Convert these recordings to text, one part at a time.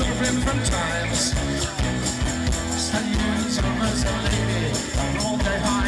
of different times. Send words of a lady, and all day.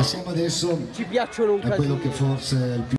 Passiamo adesso Ci piacciono un a quello che forse è il più